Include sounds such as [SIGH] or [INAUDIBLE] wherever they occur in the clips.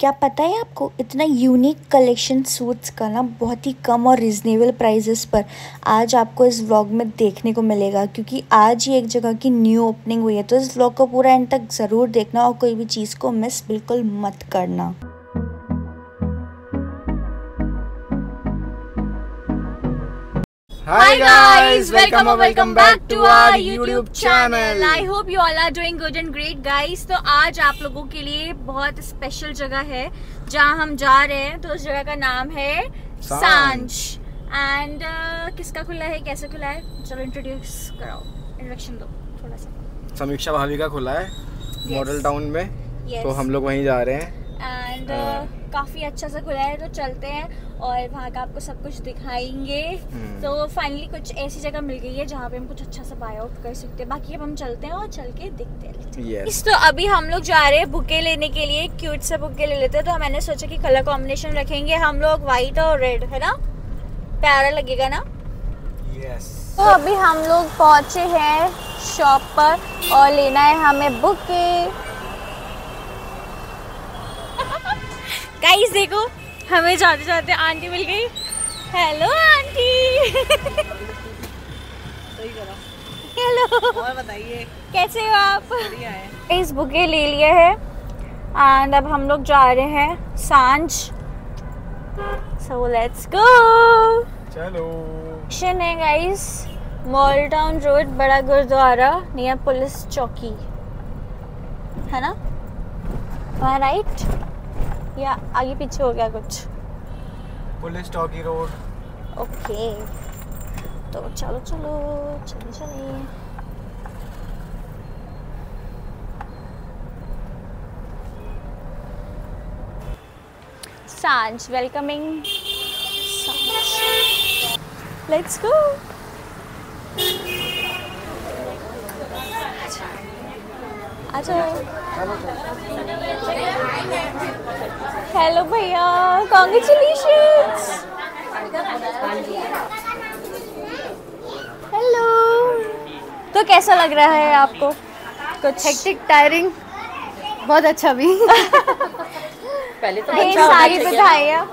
क्या पता है आपको इतना यूनिक कलेक्शन सूट्स का ना बहुत ही कम और रिजनेबल प्राइजेस पर आज आपको इस व्लॉग में देखने को मिलेगा, क्योंकि आज ही एक जगह की न्यू ओपनिंग हुई है। तो इस व्लॉग को पूरा एंड तक ज़रूर देखना और कोई भी चीज़ को मिस बिल्कुल मत करना। Hi guys, welcome or welcome back to our YouTube channel. I hope you all are doing good and great guys. तो आज आप लोगों के लिए बहुत स्पेशल जगह है जहाँ हम जा रहे हैं। तो उस जगह का नाम है साँझ एंड uh, किसका खुला है? कैसे खुला है? चलो इंट्रोड्यूस कराओ। इंट्रोडक्शन दो थोड़ा सा। समीक्षा भाभी का खुला है मॉडल टाउन में। Yes. तो हम लोग वहीं जा रहे हैं। एंड हाँ। काफ़ी अच्छा सा खुला है तो चलते हैं और वहाँ का आपको सब कुछ दिखाएँगे। हम्म। तो फाइनली कुछ ऐसी जगह मिल गई है जहाँ पे हम कुछ अच्छा सा बाय आउट कर सकते हैं। बाकी अब हम चलते हैं और चल के देखते हैं। यस इस तो अभी हम लोग जा रहे हैं बुके लेने के लिए क्यूट से बुके ले लेते हैं। तो मैंने सोचा कि कलर कॉम्बिनेशन रखेंगे हम लोग व्हाइट और रेड है ना? प्यारा लगेगा ना? यस तो अभी हम लोग पहुँचे हैं शॉप पर और लेना है हमें बुके। गाइस देखो हमें जाते जाते आंटी मिल गई। Hello aunty. हेलो और बताइए। कैसे हो आप? इस बुके ले लिए है। एंड अब हम लोग जा रहे हैं साँझ। सो लेट्स गो चलो। स्टेशन है गाइस मॉल टाउन रोड बड़ा गुरुद्वारा नियर पुलिस चौकी है ना? राइट या आगे पीछे हो गया कुछ? Police talkie road. ओके। तो चलो चलो चलो चलिए साँझ वेलकमिंग लेट्स गो अच्छा हेलो भैया. कॉन्ग्रेचुलेशंस हेलो तो कैसा लग रहा है आपको? कुछ हेक्टिक टायरिंग बहुत अच्छा भी। [LAUGHS] पहले तो सारी बधाइयाँ।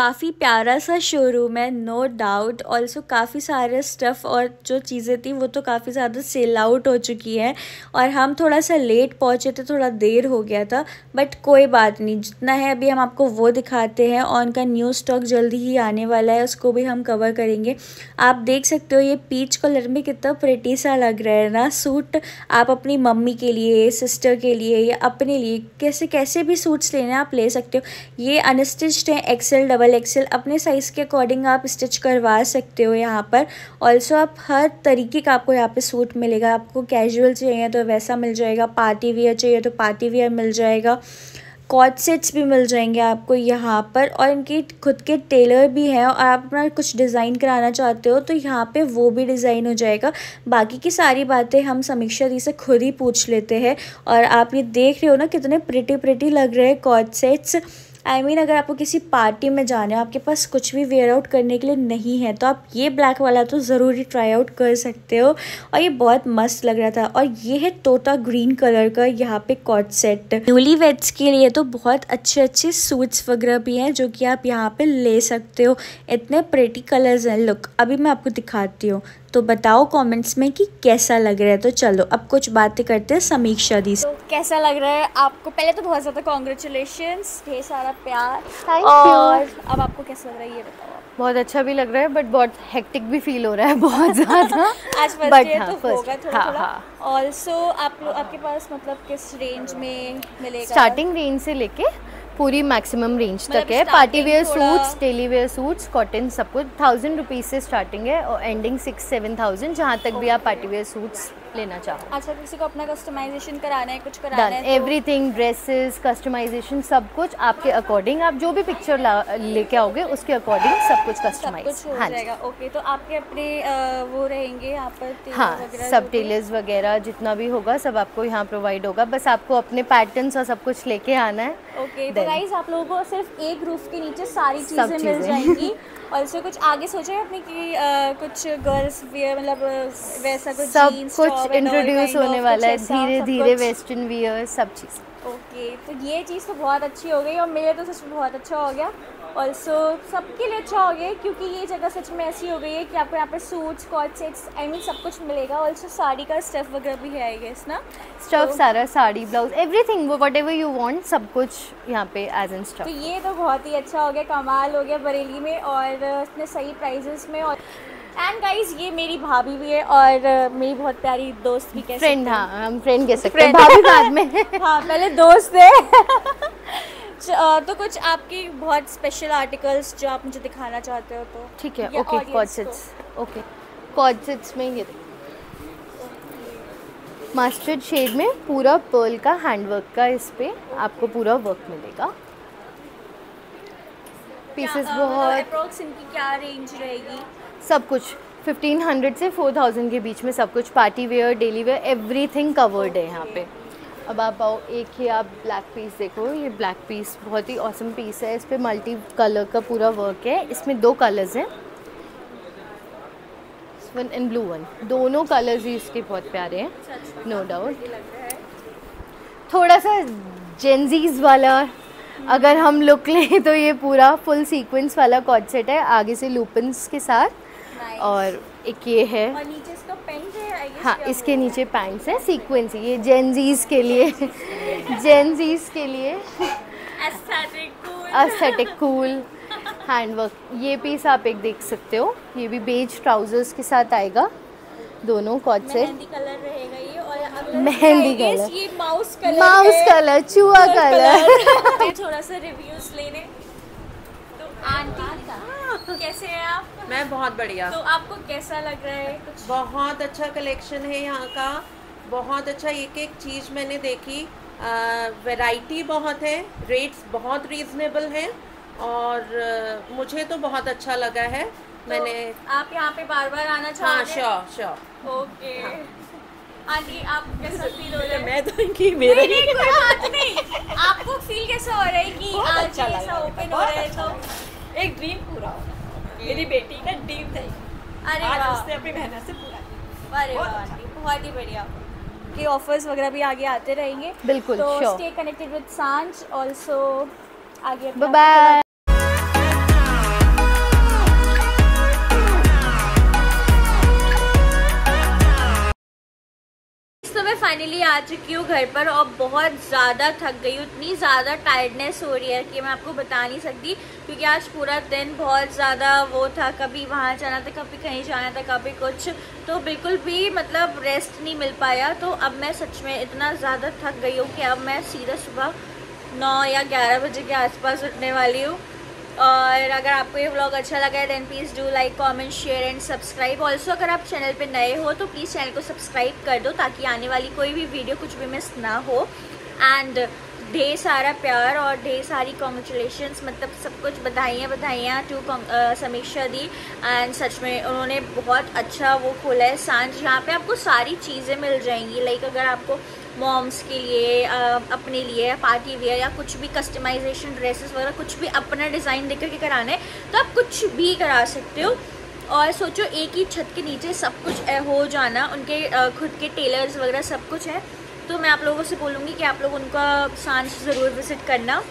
काफ़ी प्यारा सा शोरूम है नो डाउट ऑल्सो काफ़ी सारे स्टफ़ और जो चीज़ें थी, वो तो काफ़ी ज़्यादा सेल आउट हो चुकी हैं। और हम थोड़ा सा लेट पहुँचे थे, थोड़ा देर हो गया था बट कोई बात नहीं। जितना है अभी हम आपको वो दिखाते हैं। और उनका न्यू स्टॉक जल्दी ही आने वाला है, उसको भी हम कवर करेंगे। आप देख सकते हो, ये पीच कलर में कितना प्रेटी सा लग रहा है ना। सूट आप अपनी मम्मी के लिए सिस्टर के लिए या अपने लिए कैसे कैसे भी सूट्स लेने आप ले सकते हो। ये अनस्टिच्ड है एक्सेल डबल एक्सेल अपने साइज़ के अकॉर्डिंग आप स्टिच करवा सकते हो यहाँ पर। ऑल्सो आप हर तरीके का आपको यहाँ पे सूट मिलेगा। आपको कैजुअल चाहिए तो वैसा मिल जाएगा। पार्टी वियर चाहिए तो पार्टी वियर मिल जाएगा। कॉट सेट्स भी मिल जाएँगे आपको यहाँ पर और इनके खुद के टेलर भी हैं और आप अपना कुछ डिज़ाइन कराना चाहते हो तो यहाँ पे वो भी डिज़ाइन हो जाएगा। बाकी की सारी बातें हम समीक्षा दी से खुद ही पूछ लेते हैं और आप ये देख रहे हो ना कितने प्रिटी प्रिटी लग रहे हैं coord sets I I mean mean, अगर आपको किसी पार्टी में जाना है आपके पास कुछ भी वेयर आउट करने के लिए नहीं है तो आप ये ब्लैक वाला तो ज़रूरी ट्राई आउट कर सकते हो। और ये बहुत मस्त लग रहा था। और ये है तोता ग्रीन कलर का यहाँ पे कॉट सेट न्यूली वेड्स के लिए तो बहुत अच्छे अच्छे सूट्स वगैरह भी हैं जो कि आप यहाँ पे ले सकते हो। इतने प्रेटी कलर्स हैं लुक अभी मैं आपको दिखाती हूँ। तो बताओ कमेंट्स में कि कैसा लग रहा है? तो चलो अब कुछ बातें करते हैं समीक्षा दी से। तो कैसा लग रहा है? आपको पहले तो बहुत ज़्यादा कॉन्ग्रेचुलेशन ढेर सारा प्यार। Thank और अब आपको कैसा लग रहा है ये बताओ बहुत अच्छा भी लग रहा है बट बहुत हेक्टिक भी फील हो रहा है बहुत ज़्यादा। [LAUGHS] आज फ़र्स्ट हाँ, तो होगा थोड़ा हाँ, थोड़ा। हाँ। ऑल्सो आप लोग आपके पास मतलब किस रेंज में मिलेगा? स्टार्टिंग रेंज से लेके पूरी मैक्सिमम रेंज मतलब तक है। Party wear suits daily wear suits cotton सब कुछ। थाउज़ेंड रुपीज़ से स्टार्टिंग है और एंडिंग सिक्स सेवन थाउज़ेंड जहाँ तक भी आप पार्टी वेयर सूट्स लेना चाहो। अच्छा किसी को अपना कस्टमाइजेशन कराना है कुछ कराना है तो एवरीथिंग ड्रेसेस कस्टमाइजेशन सब कुछ आपके अकॉर्डिंग आप जो भी पिक्चर लेके आओगे उसके अकॉर्डिंग सब कुछ कस्टमाइज कुछ हो हाँ जाएगा। ओके तो आपके अपने वो रहेंगे यहाँ पर हाँ वगैरह सब टेलर्स वगैरह जितना भी होगा सब आपको यहाँ प्रोवाइड होगा। बस आपको अपने पैटर्न और सब कुछ लेके आना है। ओके तो गाइस आप लोगों को सिर्फ़ एक रूफ के नीचे सारी चीज़ें मिल जाएँगी। और इससे कुछ आगे सोचा है आपने कि अ, कुछ गर्ल्स वियर मतलब वैसा कुछ सब कुछ कुछ इंट्रोड्यूस होने वाला है धीरे धीरे वेस्टर्न वियर सब चीज़। ओके तो ये चीज़ तो बहुत अच्छी हो गई और मेरे तो सच में बहुत अच्छा हो गया। ऑल्सो सबके लिए अच्छा हो गया क्योंकि ये जगह सच में ऐसी हो गई है कि आपको यहाँ पे suits coord sets I mean सब कुछ मिलेगा। ऑल्सो साड़ी का स्टफ़ वगैरह भी है आई गेस ना? स्टफ़ सारा साड़ी ब्लाउज एवरीथिंग वो वट एवर यू वांट सब कुछ यहाँ पे एज एन स्टफ़ तो ये तो बहुत ही अच्छा हो गया कमाल हो गया बरेली में और इतने सही प्राइजेस में और एंड गाइस ये मेरी भाभी भी है और मेरी बहुत प्यारी दोस्त भी कह फ्रेंड हाँ। हम फ्रेंड कह सकते हैं। भाभी बाद में। [LAUGHS] हाँ पहले दोस्त है। [LAUGHS] तो कुछ आपकी बहुत स्पेशल आर्टिकल्स जो आप मुझे दिखाना चाहते हो तो? ठीक है ओके कॉर्डसेट्स ओके कॉर्डसेट्स में ये मास्टर्ड शेड में पूरा पर्ल का हैंडवर्क का इस पे आपको पूरा वर्क मिलेगा। पीसेस बहुत इनकी क्या रेंज रहेगी? सब कुछ। 1500 से 4000 के बीच में सब कुछ। Party wear daily wear everything covered है यहाँ पे। अब आप आओ, एक ही आप ब्लैक पीस देखो। ये ब्लैक पीस बहुत ही औसम पीस है। इस पर मल्टी कलर का पूरा वर्क है। इसमें दो कलर्स हैं। वन एंड ब्लू वन दोनों कलर्स ही इसके बहुत प्यारे हैं। नो डाउट थोड़ा सा जेंजीज वाला, अगर हम लुक लें तो ये पूरा फुल सीक्वेंस वाला कॉट सेट है। आगे से लूपन्स के साथ। और एक ये है। और नीचे इसका पैंट है हाँ इसके नीचे पैंट्स है सीक्वेंस ये जेंजीज के लिए। जेंजीज के लिए। एस्थेटिक कूल हैंडवर्क ये पीस आप एक देख सकते हो। ये भी बेज ट्राउजर्स के साथ आएगा। दोनों कॉट से। मेहंदी कलर ये माउस कलर माउस कलर चूहा कलर [LAUGHS] थोड़ा सा रिव्यूज़ लेने। कैसे हैं आप? मैं बहुत बढ़िया। तो आपको कैसा लग रहा है? कुछ बहुत अच्छा कलेक्शन है यहाँ का। बहुत अच्छा एक एक चीज़ मैंने देखी। वैरायटी बहुत है रेट्स बहुत रीजनेबल हैं और आ, मुझे तो बहुत अच्छा लगा है। तो मैंने आप यहाँ पे बार बार आना चाहते हाँ? श्योर श्योर ओके आंटी आप कैसा फील हो रहा है? मैं तो इनकी मेरे नहीं, नहीं, कोई बात नहीं। आपको फील कैसा हो रहा है कि आज अच्छा ऐसा ओपन हो रहा है तो? एक ड्रीम पूरा हो मेरी बेटी का डीप था। अरे आज उसने अपनी मेहनत से पूरा अरे बहुत ही बढ़िया। के ऑफर्स वगैरह भी आगे आते रहेंगे। बिल्कुल तो स्टे कनेक्टेड विद साँझ ऑल्सो आगे बाय फाइनली आ चुकी हूँ घर पर और बहुत ज़्यादा थक गई हूँ। इतनी ज़्यादा टायर्डनेस हो रही है कि मैं आपको बता नहीं सकती, क्योंकि आज पूरा दिन बहुत ज़्यादा वो था, कभी वहाँ जाना था, कभी कहीं जाना था, कभी कुछ। तो बिल्कुल भी मतलब रेस्ट नहीं मिल पाया। तो अब मैं सच में इतना ज़्यादा थक गई हूँ कि अब मैं सीधा सुबह नौ या ग्यारह बजे के आसपास उठने वाली हूँ। और अगर आपको ये व्लॉग अच्छा लगा है then please do like comment share and subscribe also अगर आप चैनल पे नए हो तो प्लीज़ चैनल को सब्सक्राइब कर दो ताकि आने वाली कोई भी वीडियो कुछ भी मिस ना हो. एंड ढेर सारा प्यार और ढेर सारी कॉन्ग्रेचुलेशन मतलब सब कुछ बधाइयाँ बधाइयाँ टू समीक्षा दी. एंड सच में उन्होंने बहुत अच्छा वो खोला है. साँझ, यहाँ पे आपको सारी चीज़ें मिल जाएँगी. लाइक अगर आपको मॉम्स के लिए अपने लिए पार्टी वेयर या कुछ भी कस्टमाइजेशन ड्रेसेस वगैरह, कुछ भी अपना डिज़ाइन देकर के कराना है तो आप कुछ भी करा सकते हो। और सोचो, एक ही छत के नीचे सब कुछ हो जाना, उनके खुद के टेलर्स वगैरह सब कुछ है। तो मैं आप लोगों से बोलूँगी कि आप लोग उनका साँझ ज़रूर विज़िट करना।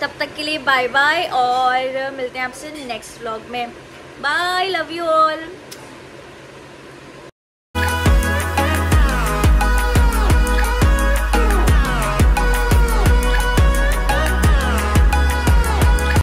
तब तक के लिए बाय बाय और मिलते हैं आपसे नेक्स्ट व्लॉग में। Bye love you all